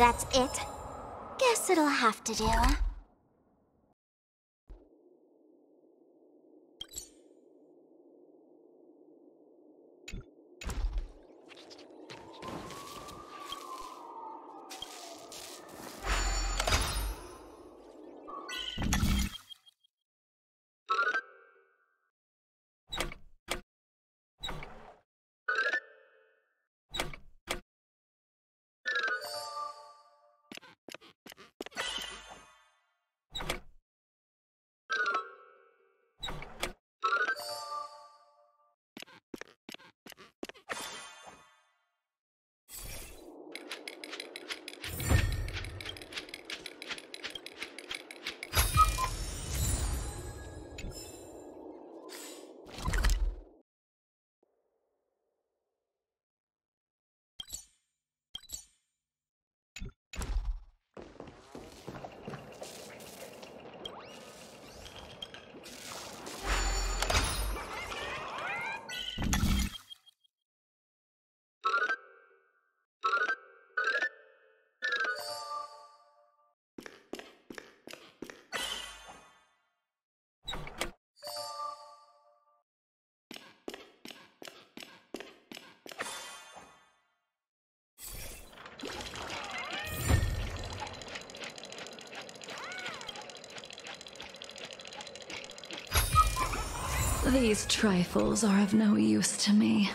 That's it? Guess it'll have to do. These trifles are of no use to me.